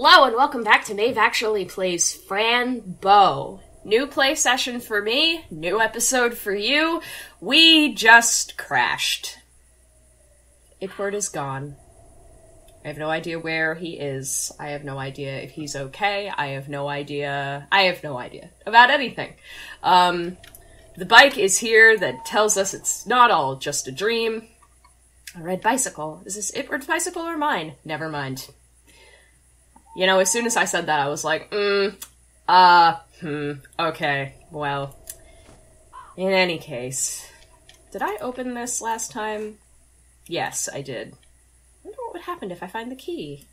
Hello and welcome back to Maeve Actually Plays Fran Bow. New play session for me, new episode for you. We just crashed. Itward is gone. I have no idea where he is. I have no idea if he's okay. I have no idea. I have no idea about anything. Um, the bike is here that tells us it's not all just a dream. A red bicycle. Is this Itward's bicycle or mine? Never mind. You know, as soon as I said that, I was like, mm, uh, hmm, okay, well. In any case, did I open this last time? Yes, I did. I wonder what would happen if I find the key.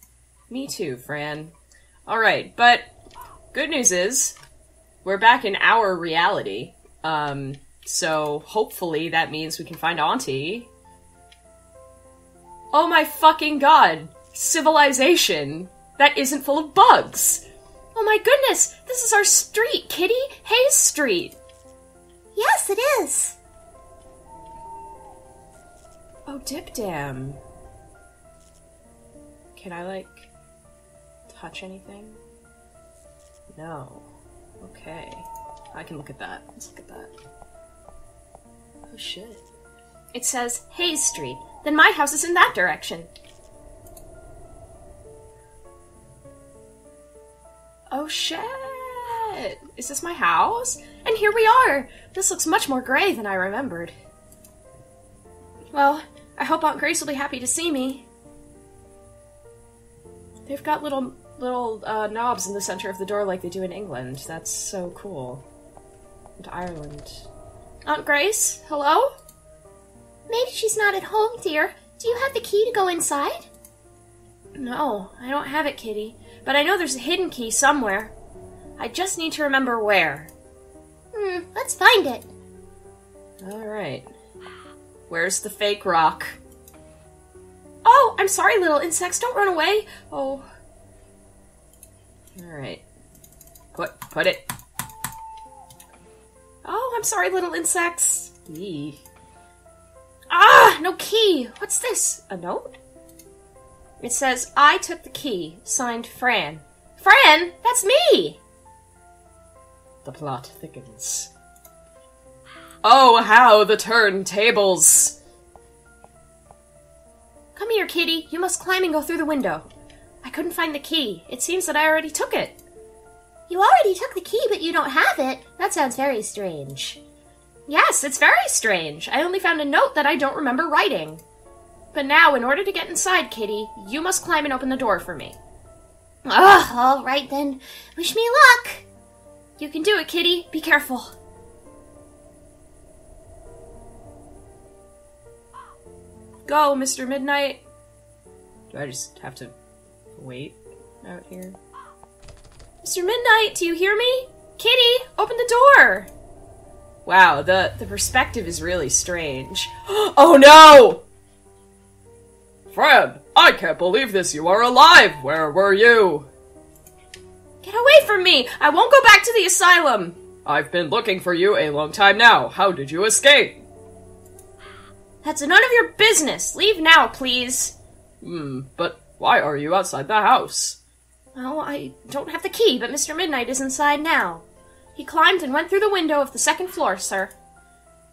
Me too, Fran. Alright, but good news is, we're back in our reality. Um, so hopefully that means we can find Auntie. Oh my fucking god! Civilization! That isn't full of bugs. Oh my goodness, this is our street, Kitty! Hayes Street! Yes, it is. Oh, Dip Dam. Can I, like, touch anything? No. Okay. I can look at that. Let's look at that. Oh shit. It says Hayes Street. Then my house is in that direction. Oh shit! Is this my house? And here we are! This looks much more grey than I remembered. Well, I hope Aunt Grace will be happy to see me. They've got little little uh, knobs in the center of the door like they do in England. That's so cool. And Ireland. Aunt Grace, hello? Maybe she's not at home, dear. Do you have the key to go inside? No, I don't have it, Kitty. But I know there's a hidden key somewhere. I just need to remember where. Hmm, let's find it. Alright. Where's the fake rock? Oh, I'm sorry, little insects. Don't run away. Oh. Alright. Put, put it. Oh, I'm sorry, little insects. Eee. Ah, no key. What's this? A note? It says, I took the key, signed Fran. Fran? That's me! The plot thickens. Oh, how the turntables! Come here, kitty. You must climb and go through the window. I couldn't find the key. It seems that I already took it. You already took the key, but you don't have it. That sounds very strange. Yes, it's very strange. I only found a note that I don't remember writing. But now, in order to get inside, Kitty, you must climb and open the door for me. Ugh, all right then. Wish me luck. You can do it, Kitty. Be careful. Go, Mr. Midnight. Do I just have to wait out here? Mr. Midnight, do you hear me? Kitty, open the door! Wow, the, the perspective is really strange. oh no! Fran, I can't believe this. You are alive. Where were you? Get away from me! I won't go back to the asylum! I've been looking for you a long time now. How did you escape? That's none of your business. Leave now, please. Hmm, but why are you outside the house? Well, I don't have the key, but Mr. Midnight is inside now. He climbed and went through the window of the second floor, sir.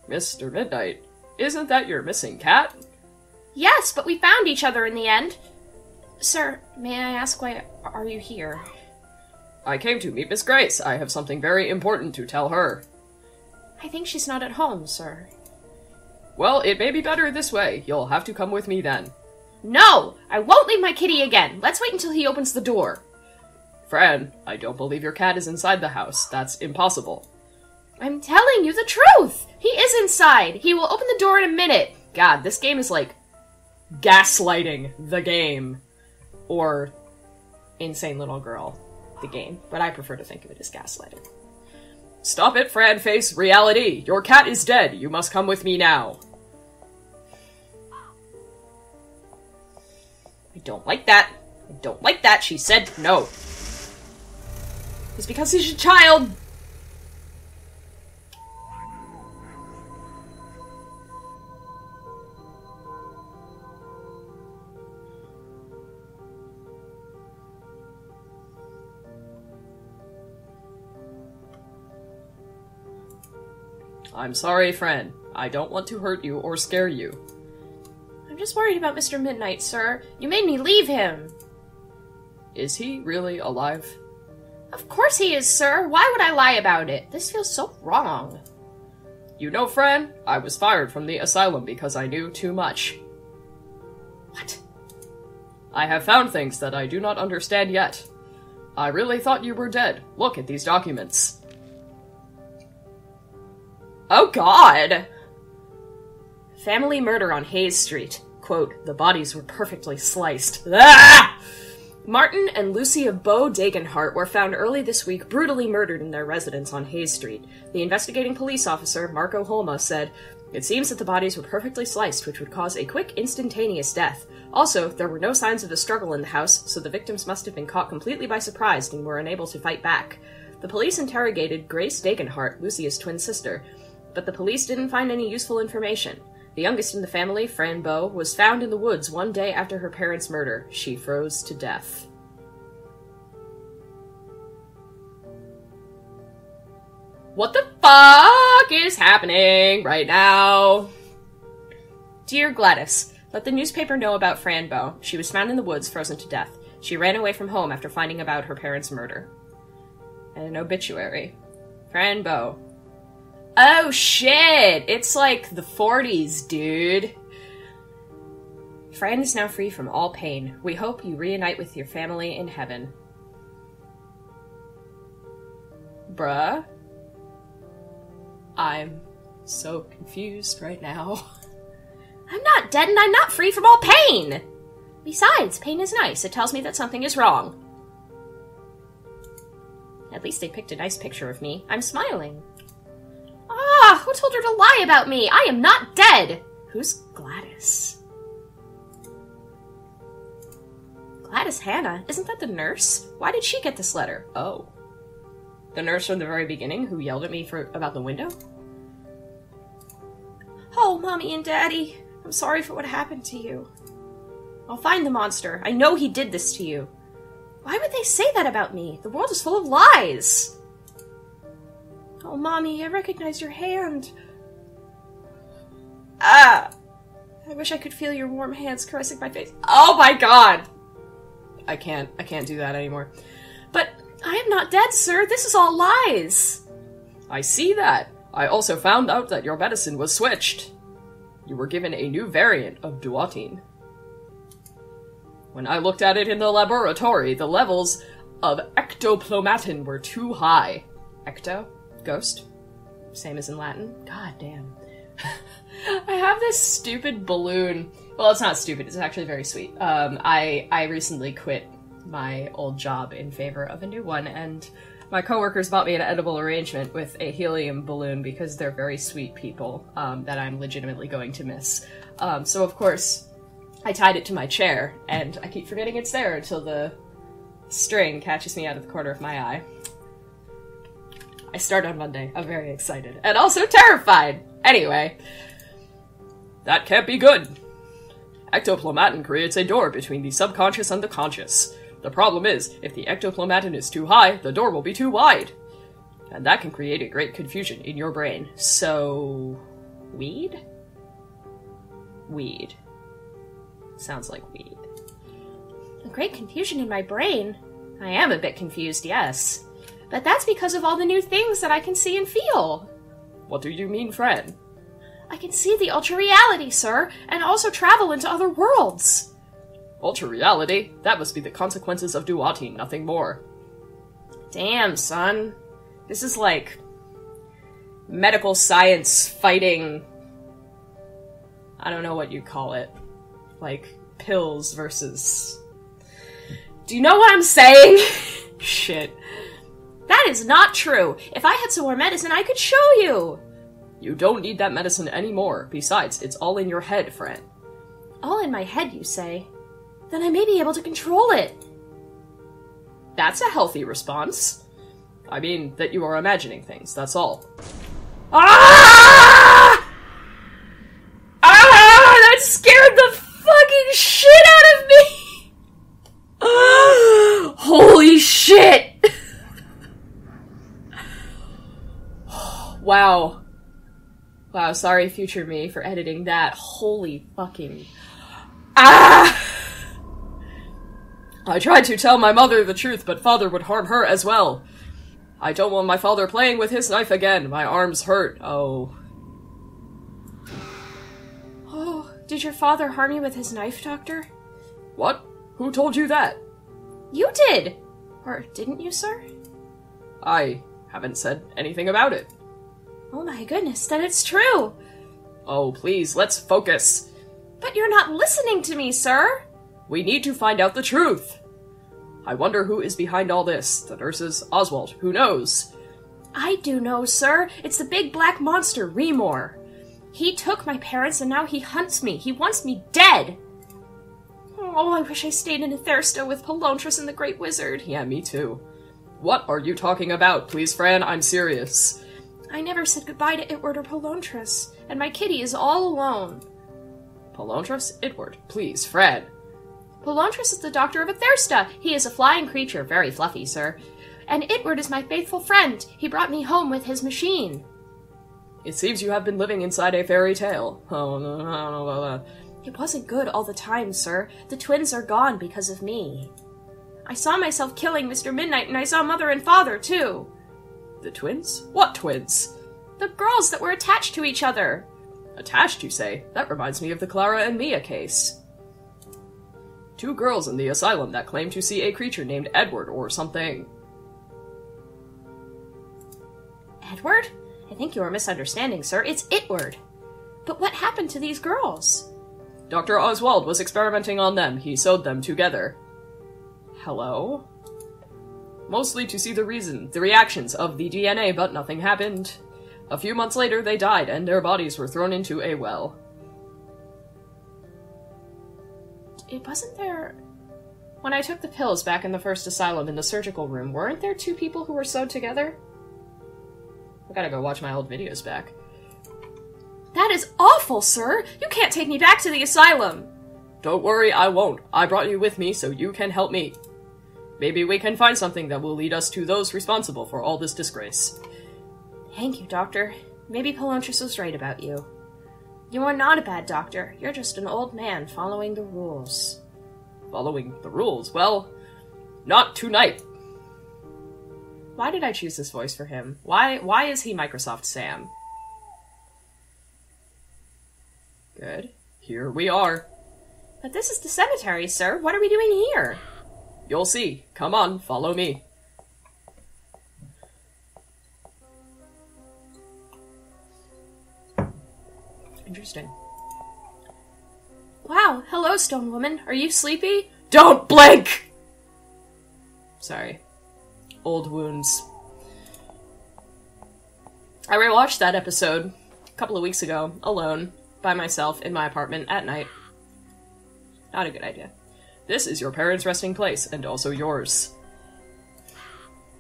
Mr. Midnight, isn't that your missing cat? Yes, but we found each other in the end. Sir, may I ask why are you here? I came to meet Miss Grace. I have something very important to tell her. I think she's not at home, sir. Well, it may be better this way. You'll have to come with me then. No! I won't leave my kitty again. Let's wait until he opens the door. Fran, I don't believe your cat is inside the house. That's impossible. I'm telling you the truth! He is inside! He will open the door in a minute! God, this game is like gaslighting the game or insane little girl the game. But i prefer to think of it as gaslighting. Stop it fran face reality. Your cat is dead. You must come with me now. I don't like that. I don't like that she said no. It's because he's a child I'm sorry, friend. I don't want to hurt you or scare you. I'm just worried about Mr. Midnight, sir. You made me leave him. Is he really alive? Of course he is, sir. Why would I lie about it? This feels so wrong. You know, friend, I was fired from the asylum because I knew too much. What? I have found things that I do not understand yet. I really thought you were dead. Look at these documents. Oh god! Family murder on Hayes Street. Quote, the bodies were perfectly sliced. Ah! Martin and Lucia Bow Dagenhart were found early this week brutally murdered in their residence on Hayes Street. The investigating police officer, Marco Holma, said, It seems that the bodies were perfectly sliced, which would cause a quick, instantaneous death. Also, there were no signs of a struggle in the house, so the victims must have been caught completely by surprise and were unable to fight back. The police interrogated Grace Dagenhart, Lucia's twin sister, but the police didn't find any useful information. The youngest in the family, Fran Bow, was found in the woods one day after her parents' murder. She froze to death. What the fuck is happening right now? Dear Gladys, let the newspaper know about Fran Bow. She was found in the woods, frozen to death. She ran away from home after finding about her parents' murder. And an obituary. Fran Bow, Oh shit! It's like the 40s, dude. Fran is now free from all pain. We hope you reunite with your family in heaven. Bruh. I'm so confused right now. I'm not dead and I'm not free from all pain! Besides, pain is nice. It tells me that something is wrong. At least they picked a nice picture of me. I'm smiling. Who told her to lie about me? I am not dead! Who's Gladys? Gladys Hannah? Isn't that the nurse? Why did she get this letter? Oh. The nurse from the very beginning who yelled at me for about the window? Oh, Mommy and Daddy, I'm sorry for what happened to you. I'll find the monster. I know he did this to you. Why would they say that about me? The world is full of lies. Oh, Mommy, I recognize your hand. Ah! I wish I could feel your warm hands caressing my face. Oh my god! I can't, I can't do that anymore. But I am not dead, sir. This is all lies. I see that. I also found out that your medicine was switched. You were given a new variant of duotine. When I looked at it in the laboratory, the levels of ectoplomatin were too high. Ecto? Ghost? Same as in Latin? God damn. I have this stupid balloon. Well, it's not stupid. It's actually very sweet. Um, I I recently quit my old job in favor of a new one, and my coworkers bought me an edible arrangement with a helium balloon because they're very sweet people um, that I'm legitimately going to miss. Um, so of course, I tied it to my chair, and I keep forgetting it's there until the string catches me out of the corner of my eye. I start on Monday. I'm very excited and also terrified. Anyway, that can't be good. Ectoplomatin creates a door between the subconscious and the conscious. The problem is, if the ectoplomatin is too high, the door will be too wide. And that can create a great confusion in your brain. So. weed? Weed. Sounds like weed. A great confusion in my brain. I am a bit confused, yes. But that's because of all the new things that I can see and feel. What do you mean, Fran? I can see the ultra reality, sir, and also travel into other worlds. Ultra reality? That must be the consequences of duotine, nothing more. Damn, son. This is like medical science fighting. I don't know what you call it. Like pills versus. Do you know what I'm saying? Shit. That is not true. If I had some more medicine, I could show you. You don't need that medicine anymore. Besides, it's all in your head, Fran. All in my head, you say? Then I may be able to control it. That's a healthy response. I mean, that you are imagining things, that's all. Ah! Ah! That scared the fucking shit out of me! Holy shit! Wow. Wow, sorry, future me, for editing that. Holy fucking. Ah! I tried to tell my mother the truth, but father would harm her as well. I don't want my father playing with his knife again. My arms hurt. Oh. Oh, did your father harm you with his knife, Doctor? What? Who told you that? You did! Or didn't you, sir? I haven't said anything about it. Oh my goodness, then it's true! Oh, please, let's focus. But you're not listening to me, sir! We need to find out the truth. I wonder who is behind all this. The nurses, Oswald, who knows? I do know, sir. It's the big black monster, Remor. He took my parents and now he hunts me. He wants me dead. Oh, I wish I stayed in Ithersta with Palontras and the Great Wizard. Yeah, me too. What are you talking about? Please, Fran, I'm serious. I never said goodbye to Itward or Palontras, and my kitty is all alone. Palontras? Itward, please, Fran. Palontras is the doctor of Ithersta. He is a flying creature, very fluffy, sir. And Itward is my faithful friend. He brought me home with his machine. It seems you have been living inside a fairy tale. Oh, no, I don't know about that. It wasn't good all the time, sir. The twins are gone because of me. I saw myself killing Mr. Midnight, and I saw Mother and Father, too. The twins? What twins? The girls that were attached to each other. Attached, you say? That reminds me of the Clara and Mia case. Two girls in the asylum that claim to see a creature named Edward or something. Edward? I think you are misunderstanding, sir. It's Itward. But what happened to these girls? Dr. Oswald was experimenting on them. He sewed them together. Hello? Mostly to see the reason, the reactions of the DNA, but nothing happened. A few months later, they died, and their bodies were thrown into a well. It wasn't there. When I took the pills back in the first asylum in the surgical room, weren't there two people who were sewed together? I gotta go watch my old videos back. That is awful, sir! You can't take me back to the asylum! Don't worry, I won't. I brought you with me so you can help me. Maybe we can find something that will lead us to those responsible for all this disgrace. Thank you, Doctor. Maybe Palontras was right about you. You are not a bad doctor. You're just an old man following the rules. Following the rules? Well, not tonight. Why did I choose this voice for him? Why why is he Microsoft Sam? Good. Here we are. But this is the cemetery, sir. What are we doing here? You'll see. Come on, follow me. Interesting. Wow, hello, Stone Woman. Are you sleepy? Don't blink! Sorry. Old wounds. I rewatched that episode a couple of weeks ago, alone, by myself, in my apartment, at night. Not a good idea. This is your parents' resting place, and also yours.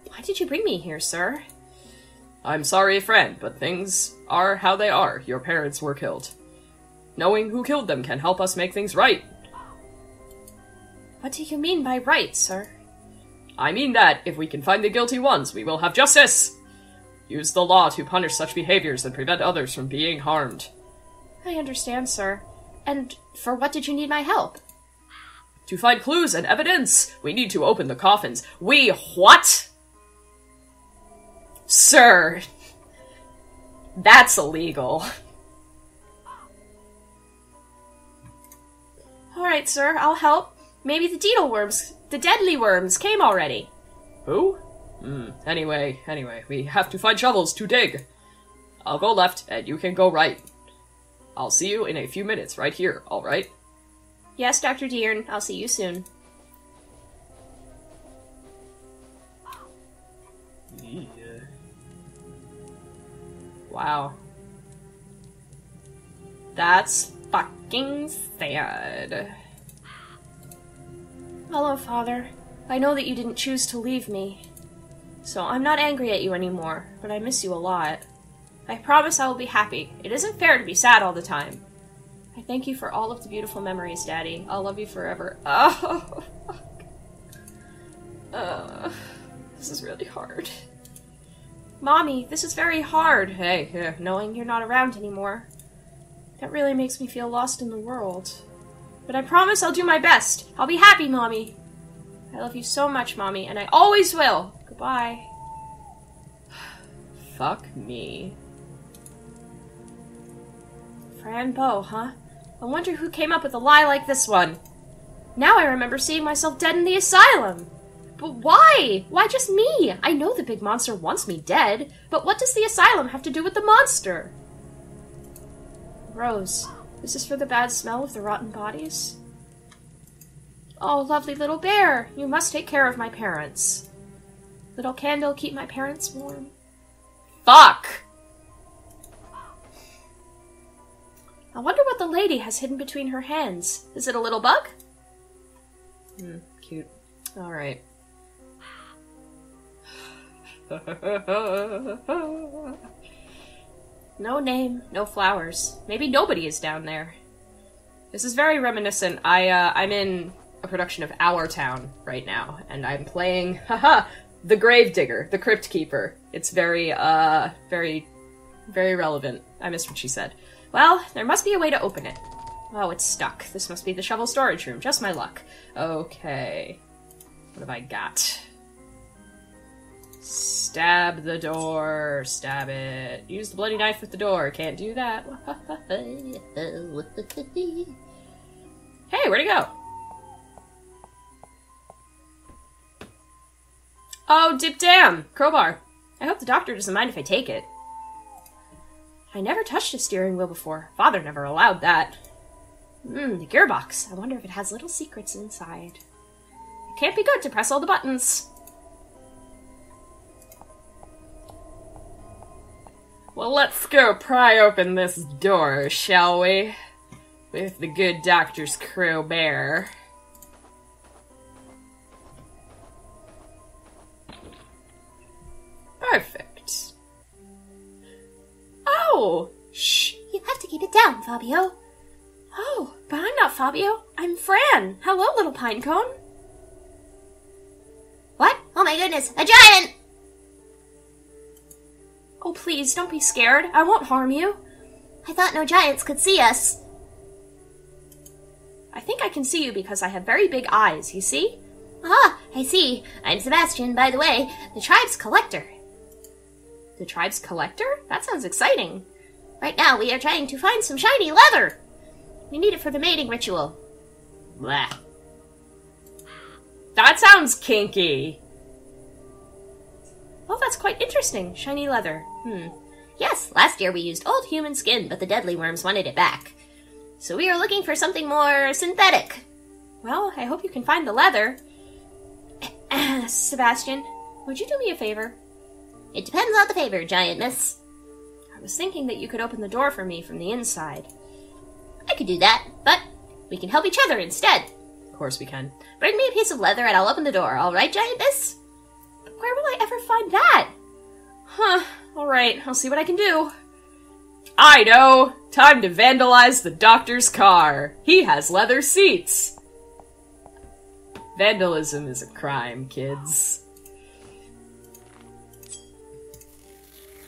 Why did you bring me here, sir? I'm sorry, friend, but things are how they are. Your parents were killed. Knowing who killed them can help us make things right. What do you mean by right, sir? I mean that if we can find the guilty ones, we will have justice. Use the law to punish such behaviors and prevent others from being harmed. I understand, sir. And for what did you need my help? To find clues and evidence, we need to open the coffins. We what? Sir, that's illegal. Alright, sir, I'll help. Maybe the Deedle worms, the deadly worms, came already. Who? Hmm. Anyway, anyway, we have to find shovels to dig. I'll go left, and you can go right. I'll see you in a few minutes right here, alright? Yes, Dr. Deern, I'll see you soon. Yeah. Wow. That's fucking sad. Hello, Father. I know that you didn't choose to leave me. So I'm not angry at you anymore, but I miss you a lot. I promise I will be happy. It isn't fair to be sad all the time. I thank you for all of the beautiful memories, Daddy. I'll love you forever. Oh, fuck. Uh, this is really hard. Mommy, this is very hard. Hey, yeah, knowing you're not around anymore. That really makes me feel lost in the world. But I promise I'll do my best. I'll be happy, Mommy. I love you so much, Mommy, and I always will. Goodbye. Fuck me. Fran Bow, huh? I wonder who came up with a lie like this one. Now I remember seeing myself dead in the asylum. But why? Why just me? I know the big monster wants me dead, but what does the asylum have to do with the monster? Rose, this is for the bad smell of the rotten bodies? Oh, lovely little bear, you must take care of my parents. Little candle, keep my parents warm. Fuck! Lady has hidden between her hands. Is it a little bug? Hmm, cute. Alright. No name, no flowers. Maybe nobody is down there. This is very reminiscent. I uh, I'm in a production of Our Town right now, and I'm playing haha the Gravedigger, the Crypt Keeper. It's very uh very very relevant. I missed what she said. Well, there must be a way to open it. Oh, it's stuck. This must be the shovel storage room. Just my luck. Okay. What have I got? Stab the door. Stab it. Use the bloody knife with the door. Can't do that. hey, where'd he go? Oh, dip dam! Crowbar. I hope the doctor doesn't mind if I take it. I never touched a steering wheel before. Father never allowed that. Hmm, the gearbox. I wonder if it has little secrets inside. It can't be good to press all the buttons. Well, let's go pry open this door, shall we? With the good doctor's crowbar. Fabio. Oh, but I'm not Fabio. I'm Fran. Hello, little pinecone. What? Oh my goodness, a giant! Oh, please, don't be scared. I won't harm you. I thought no giants could see us. I think I can see you because I have very big eyes, you see? Ah, I see. I'm Sebastian, by the way, the tribe's collector. The tribe's collector? That sounds exciting. Right now, we are trying to find some shiny leather. We need it for the mating ritual. Blah. That sounds kinky. Oh, that's quite interesting. Shiny leather. Hmm. Yes, last year we used old human skin, but the deadly worms wanted it back. So we are looking for something more synthetic. Well, I hope you can find the leather. Sebastian, would you do me a favor? It depends on the favor, giant miss. I was thinking that you could open the door for me from the inside. I could do that, but we can help each other instead. Of course we can. Bring me a piece of leather and I'll open the door, alright, giant miss? But where will I ever find that? Huh, alright, I'll see what I can do. I know! Time to vandalize the doctor's car. He has leather seats. Vandalism is a crime, kids.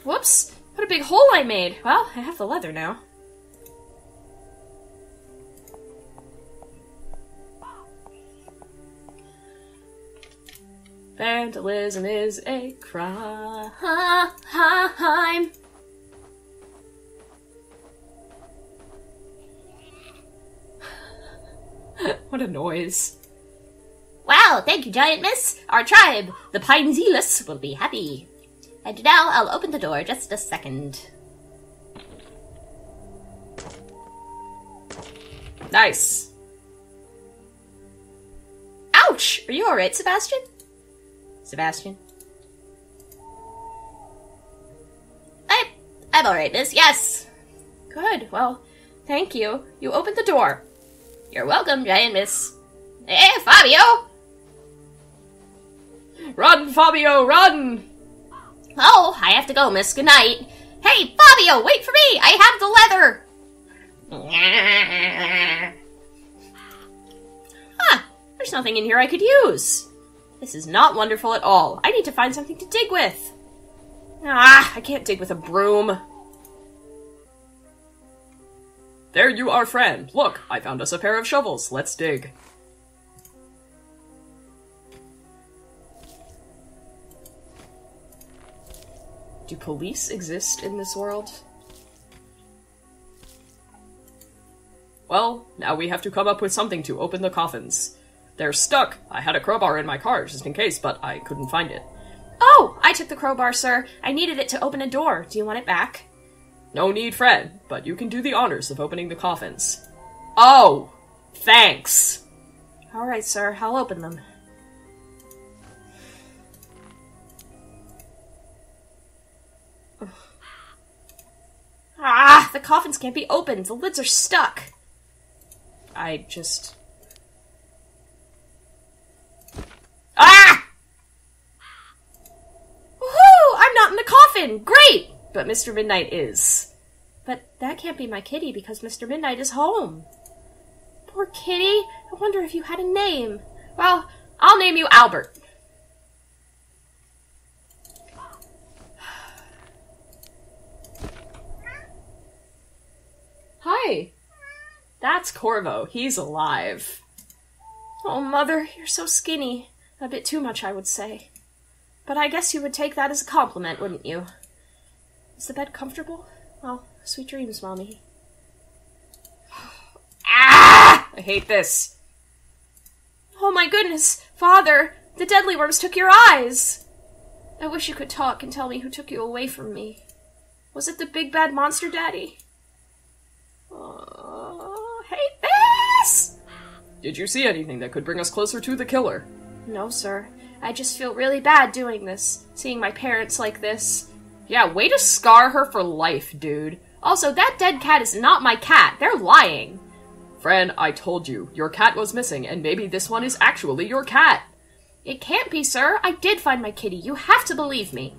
Whoops! What a big hole I made! Well, I have the leather now. Vandalism is a crime. what a noise. Wow, thank you, giant miss. Our tribe, the Pinezealous, will be happy. And now I'll open the door just a second. Nice. Ouch! Are you alright, Sebastian? Sebastian? I, I'm alright, miss, yes. Good, well, thank you. You opened the door. You're welcome, giant miss. Hey, Fabio! Run, Fabio, run! Oh, I have to go, miss. Good night. Hey, Fabio, wait for me! I have the leather! Huh, there's nothing in here I could use. This is not wonderful at all. I need to find something to dig with. Ah, I can't dig with a broom. There you are, friend. Look, I found us a pair of shovels. Let's dig. Do police exist in this world? Well, now we have to come up with something to open the coffins. They're stuck. I had a crowbar in my car just in case, but I couldn't find it. Oh, I took the crowbar, sir. I needed it to open a door. Do you want it back? No need, Fran, but you can do the honors of opening the coffins. Oh, thanks. All right, sir. I'll open them. Ah, the coffins can't be opened. The lids are stuck. I just. Ah! Woohoo! I'm not in the coffin! Great! But Mr. Midnight is. But that can't be my kitty because Mr. Midnight is home. Poor kitty. I wonder if you had a name. Well, I'll name you Albert. Hi. That's Corvo. He's alive. Oh, Mother, you're so skinny. A bit too much, I would say. But I guess you would take that as a compliment, wouldn't you? Is the bed comfortable? Well, sweet dreams, Mommy. Ah! I hate this. Oh my goodness! Father! The deadly worms took your eyes! I wish you could talk and tell me who took you away from me. Was it the big bad monster daddy? I hate this! Did you see anything that could bring us closer to the killer? No, sir. I just feel really bad doing this, seeing my parents like this. Yeah, way to scar her for life, dude. Also, that dead cat is not my cat. They're lying. Friend, I told you, your cat was missing, and maybe this one is actually your cat. It can't be, sir. I did find my kitty. You have to believe me.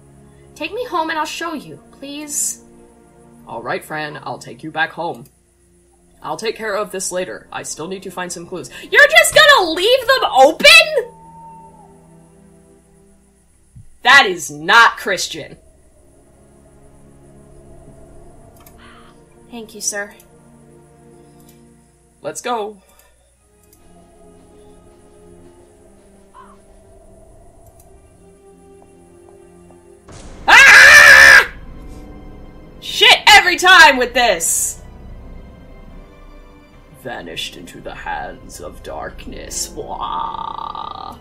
Take me home and I'll show you, please. Alright, Fran, I'll take you back home. I'll take care of this later. I still need to find some clues. You're just gonna leave them open? That is not Christian. Thank you, sir. Let's go. Ah! Shit every time with this! Vanished into the hands of darkness. Wah.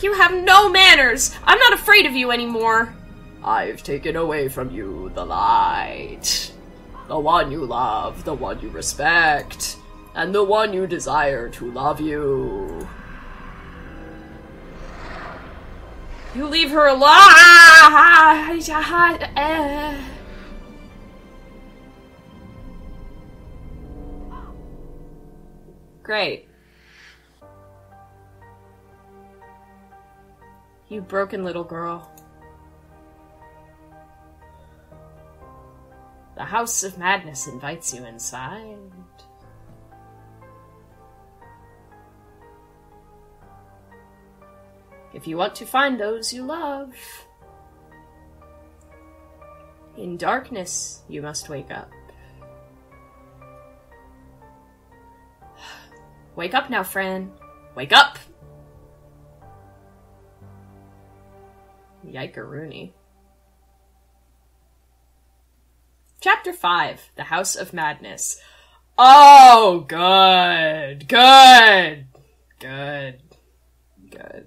You have no manners! I'm not afraid of you anymore! I've taken away from you the light. The one you love, the one you respect, and the one you desire to love you. You leave her alone! Ah, ah, ah, eh. Great. You broken little girl. The House of Madness invites you inside. If you want to find those you love, in darkness you must wake up. Wake up now, Fran. Wake up! Yikeroony. Chapter 5 The House of Madness. Oh, good, good, good, good.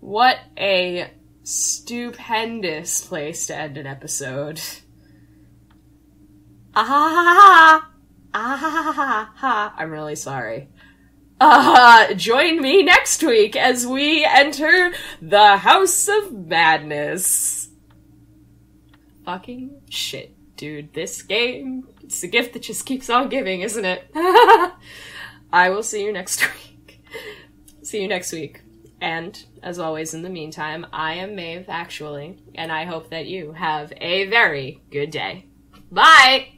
What a stupendous place to end an episode. Ah, ah, ha. I'm really sorry. Uh, join me next week as we enter the House of Madness. Fucking shit, dude. This game, it's a gift that just keeps on giving, isn't it? I will see you next week. see you next week. And, as always, in the meantime, I am Maeve, actually, and I hope that you have a very good day. Bye!